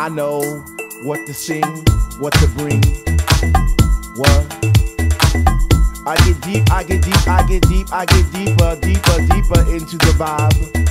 I know what to sing, what to bring. What? I get deep, I get deep, I get deep, I get deeper, deeper, deeper into the vibe.